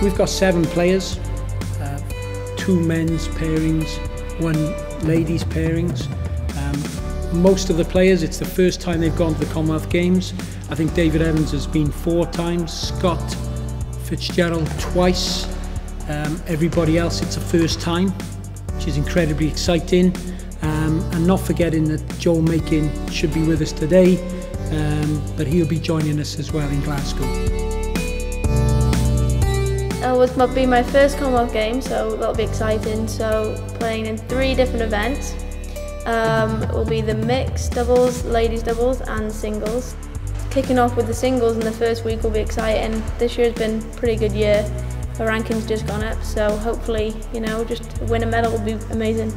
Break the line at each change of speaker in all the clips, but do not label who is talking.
We've got seven players, uh, two men's pairings, one ladies pairings. Um, most of the players, it's the first time they've gone to the Commonwealth Games. I think David Evans has been four times, Scott Fitzgerald twice. Um, everybody else, it's a first time, which is incredibly exciting. Um, and not forgetting that Joel Makin should be with us today, um, but he'll be joining us as well in Glasgow.
It will be my first Commonwealth game, so that'll be exciting. So playing in three different events. Um, will be the mixed doubles, ladies doubles and singles. Kicking off with the singles in the first week will be exciting. This year's been a pretty good year. The ranking's just gone up, so hopefully, you know, just win a medal will be amazing.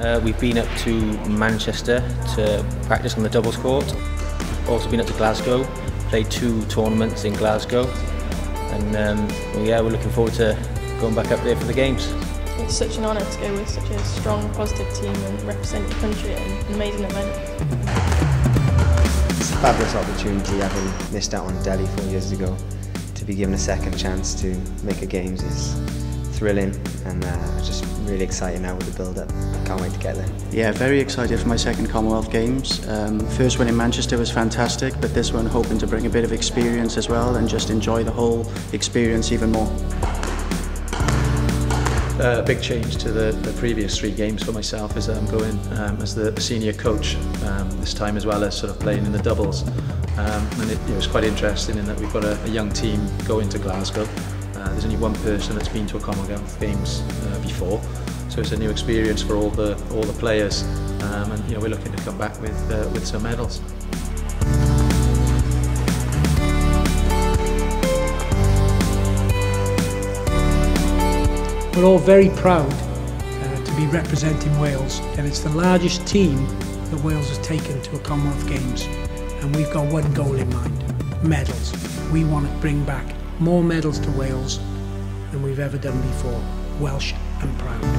Uh, we've been up to Manchester to practice on the doubles court. Also been up to Glasgow, played two tournaments in Glasgow and um, well, yeah, we're looking forward to going back up there for the games.
It's such an honour to go with such a strong, positive team and represent your country at an amazing event.
It's a fabulous opportunity, having missed out on Delhi four years ago. To be given a second chance to make a games is thrilling and uh, just really exciting now with the build-up. Can't wait to get there.
Yeah, very excited for my second Commonwealth Games. Um, first one in Manchester was fantastic, but this one hoping to bring a bit of experience as well and just enjoy the whole experience even more.
Uh, a big change to the, the previous three games for myself is that I'm going um, as the senior coach um, this time as well as sort of playing in the doubles. Um, and it, it was quite interesting in that we've got a, a young team going to Glasgow uh, there's only one person that's been to a Commonwealth Games uh, before, so it's a new experience for all the all the players, um, and you know we're looking to come back with uh, with some medals.
We're all very proud uh, to be representing Wales, and it's the largest team that Wales has taken to a Commonwealth Games, and we've got one goal in mind: medals. We want to bring back more medals to Wales than we've ever done before. Welsh and proud.